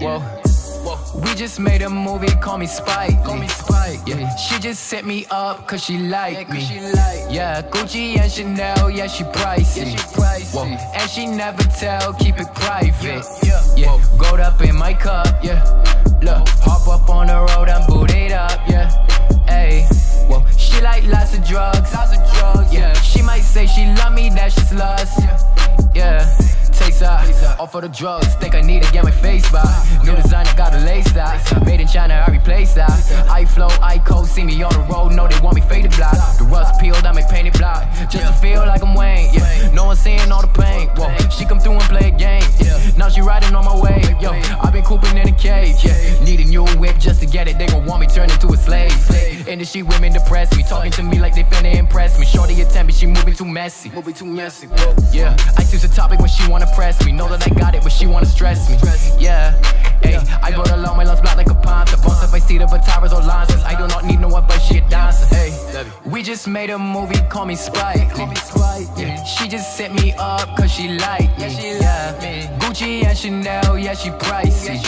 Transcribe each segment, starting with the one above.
Whoa. We just made a movie, call me Spike. Call me Spike. Yeah. She just set me up cause she like me. Yeah, Gucci and Chanel, yeah, she pricey. Yeah, she pricey. Whoa. And she never tell, keep it private. Yeah, yeah. Gold up in my cup, yeah. Look, hop up on the road, I'm booted up, yeah. Ayy, whoa. She like lots of drugs, lots of drugs, yeah. She might say she love me, that's just lust, yeah. Off for the drugs, think I need to get my face back. New designer, got a lace that. Made in China, I replace that. I flow, I code, see me on the road, know they want me faded black. The rust peeled, I make painted black. Just to feel like I'm Wayne, yeah. No one seeing all the pain, whoa. She come through and play a game, yeah. Now she riding on my wave, yo. i been cooping in a cage, yeah. Need a new whip just to get it, they gon' want me turn into a slave. Industry women depress me, talking to me like they me. Shorty attempt me, she moving too messy. Moving too messy, yeah. I choose a topic when she wanna press me. Know that I got it, but she wanna stress me. Yeah, hey, I go along my lungs black like a panther. Bounce if I see the Vitaras or Lancers. I do not need no one, but she a dancer. Hey, we just made a movie, call me Spike. Call me Spike. Yeah, she just set me up cause she like me. Yeah, Gucci and Chanel, yeah, she pricey.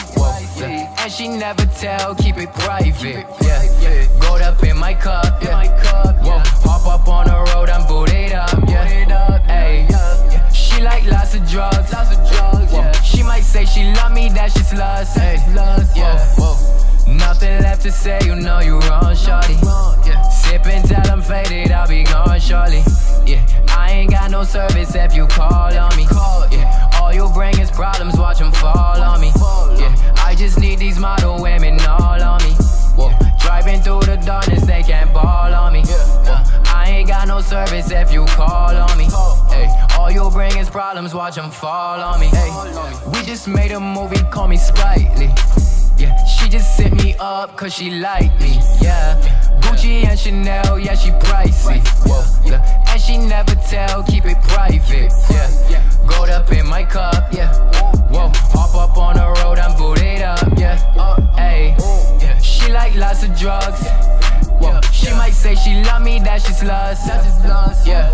Yeah. And she never tell, keep it private. Yeah, yeah. Gold up in my cup, yeah. Me, that's just lust. Hey, yeah. Whoa. Nothing left to say, you know you wrong, shorty. Sipping till I'm faded, I'll be gone shortly. Yeah, I ain't got no service if you call on me. Yeah, all you bring is problems, watch them fall on me. Yeah, I just need these model women all on me. Whoa, driving through the darkness, they can't ball on me. Whoa, I ain't got no service if you problems, watch them fall on me. Hey, we just made a movie, call me Spike Lee. Yeah, she just set me up cause she like me. Yeah, Gucci and Chanel, yeah, she pricey. Whoa, yeah. And she never tell, keep it private. Yeah, gold up in my cup. Yeah, whoa, hop up on the road, I'm booted up. Yeah, hey, yeah. She like lots of drugs. Whoa, she might say she love me, that's just lust. Yeah.